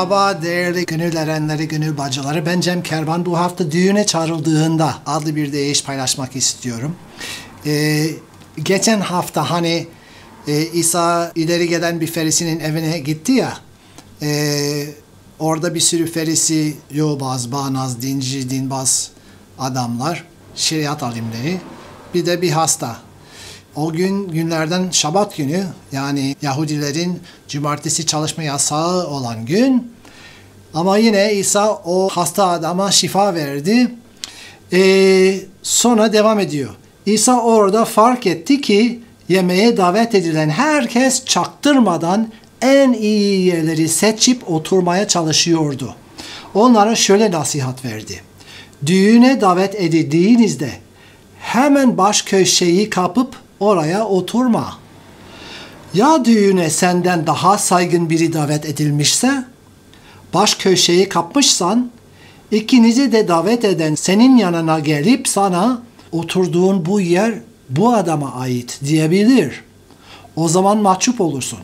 Merhaba değerli gönül erenleri, gönül bacıları. Ben Cem Kervan. Bu hafta düğüne çağrıldığında adlı bir deyiş paylaşmak istiyorum. Ee, geçen hafta hani e, İsa ileri gelen bir ferisinin evine gitti ya. E, orada bir sürü ferisi, yobaz, bağnaz, dinci, dinbaz adamlar, şeriat alimleri. Bir de bir hasta. O gün günlerden Şabat günü yani Yahudilerin cumartesi çalışma yasağı olan gün. Ama yine İsa o hasta adama şifa verdi. Ee, sonra devam ediyor. İsa orada fark etti ki yemeğe davet edilen herkes çaktırmadan en iyi yerleri seçip oturmaya çalışıyordu. Onlara şöyle nasihat verdi. Düğüne davet edildiğinizde hemen baş köşeyi kapıp oraya oturma. Ya düğüne senden daha saygın biri davet edilmişse, baş köşeyi kapmışsan, ikinizi de davet eden senin yanına gelip sana oturduğun bu yer bu adama ait diyebilir. O zaman mahcup olursun.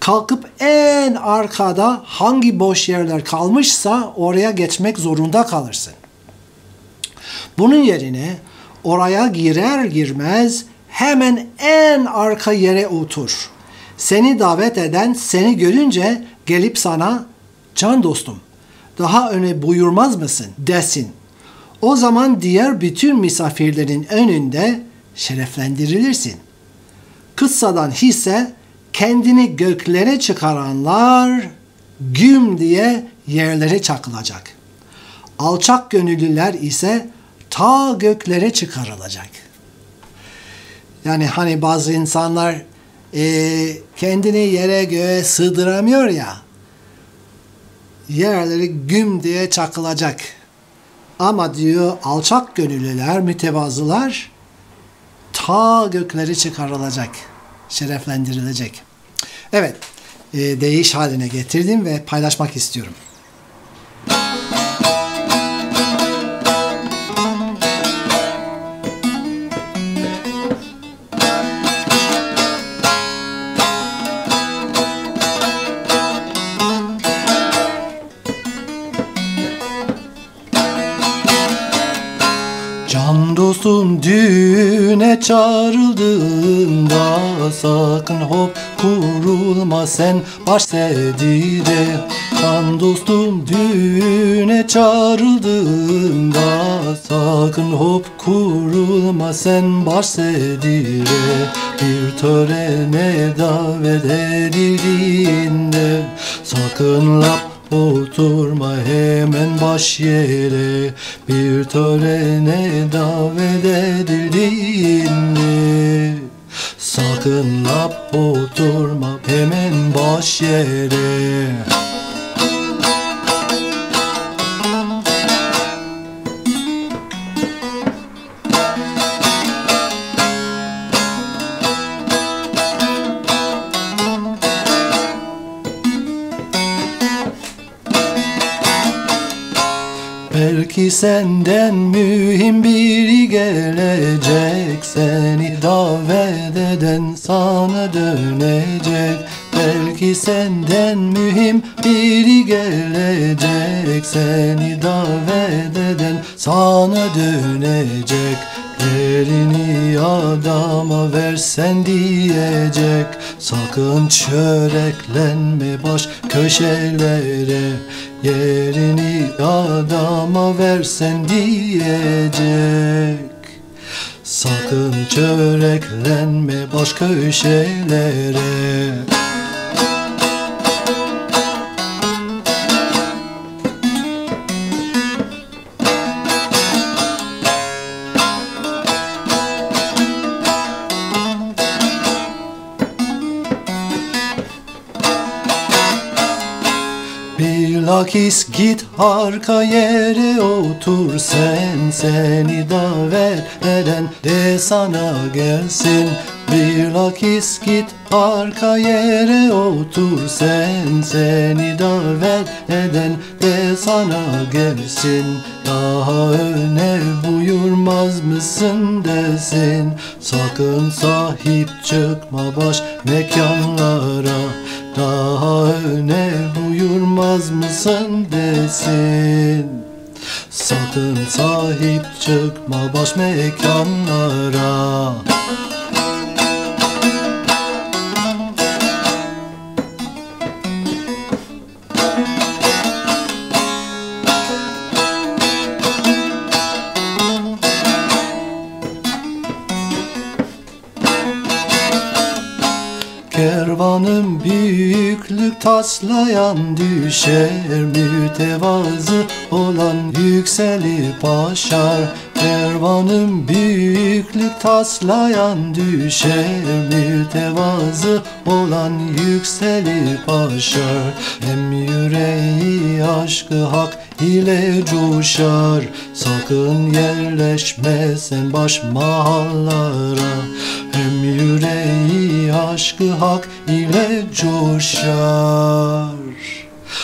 Kalkıp en arkada hangi boş yerler kalmışsa oraya geçmek zorunda kalırsın. Bunun yerine oraya girer girmez hemen en arka yere otur. Seni davet eden seni görünce gelip sana can dostum daha öne buyurmaz mısın desin. O zaman diğer bütün misafirlerin önünde şereflendirilirsin. Kıssadan hisse kendini göklere çıkaranlar güm diye yerlere çakılacak. Alçak gönüllüler ise ta göklere çıkarılacak.'' Yani hani bazı insanlar e, kendini yere göğe sığdıramıyor ya. Yerleri güm diye çakılacak. Ama diyor alçak gönüllüler, mütevazılar ta gökleri çıkarılacak. Şereflendirilecek. Evet, e, değiş haline getirdim ve paylaşmak istiyorum. Can dostum düğüne çağrıldığında sakın hop kurulma sen. Baş sedire Can dostum düğüne çağrıldığında sakın hop kurulma sen. Baş sedire Bir törene davet edildiğinde sakın lap Oturma hemen baş yere. Bir törene davet edildiğinde Sakın lap oturma hemen baş yere Belki senden mühim biri gelecek. Seni davet eden sana dönecek. Belki senden mühim biri gelecek. Seni davet eden sana dönecek Yerini adama versen diyecek Sakın çöreklenme baş köşelere. Yerini adama versen diyecek Sakın çöreklenme baş köşelere Bilakis git arka yere otur sen Seni davet eden de sana gelsin. Bilakis git arka yere otur sen Seni davet eden de sana gelsin. Daha öne buyurmaz mısın desin. Sakın sahip çıkma baş mekanlara Daha öne buyurmaz mısın desin? Sakın sahip çıkma baş mekanlara Kervanım büyüklük taslayan düşer Mütevazı olan yükselip aşar. Kervanım büyüklük taslayan düşer Mütevazı olan yükselip aşar. Hem yüreği aşkı hak ile coşar. Sakın yerleşme sen baş mahallara. Hem yüreği aşkı hak ile coşar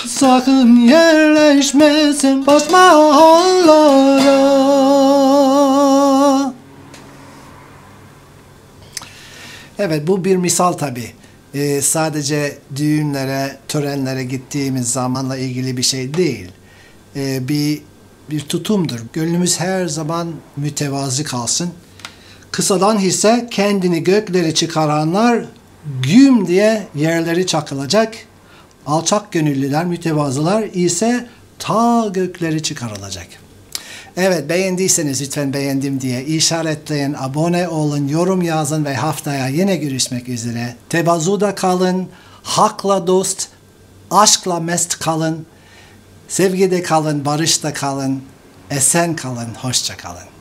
Sakın yerleşme sen baş mahallara Evet bu bir misal tabi. sadece düğünlere, törenlere gittiğimiz zamanla ilgili bir şey değil. Ee, bir bir tutumdur. Gönlümüz her zaman mütevazi kalsın. Kısadan hisse kendini gökleri çıkaranlar güm diye yerleri çakılacak. Alçak gönüllüler, mütevazılar ise ta gökleri çıkarılacak. Evet beğendiyseniz lütfen beğendim diye işaretleyin, abone olun, yorum yazın ve haftaya yine görüşmek üzere. Tevazuda kalın, hakla dost, aşkla mest kalın, sevgide kalın, barışta kalın, esen kalın, hoşça kalın.